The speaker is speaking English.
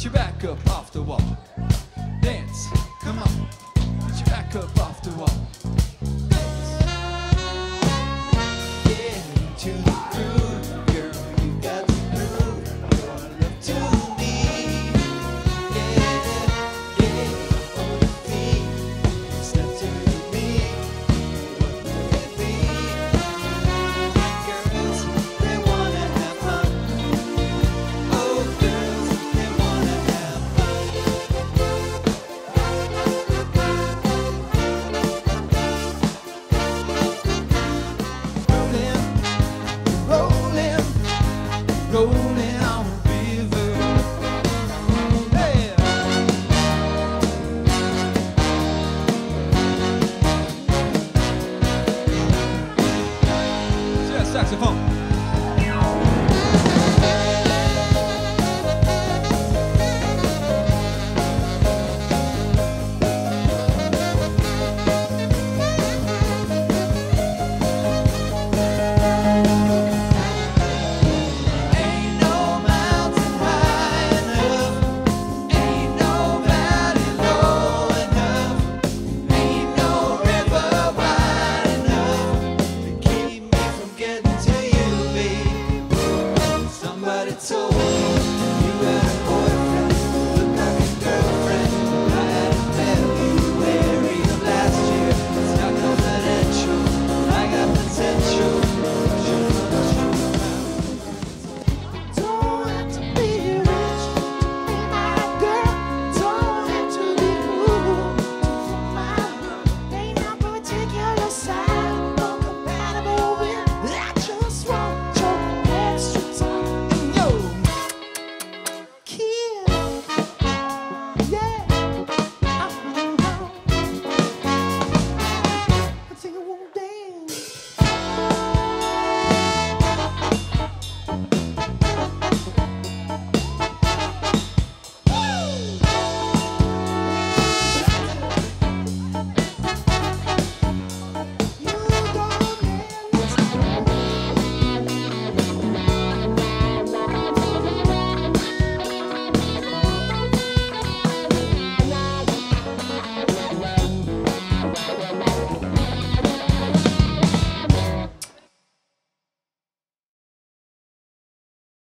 Get your back up off the wall. Dance, come on. Get your back up off the wall. so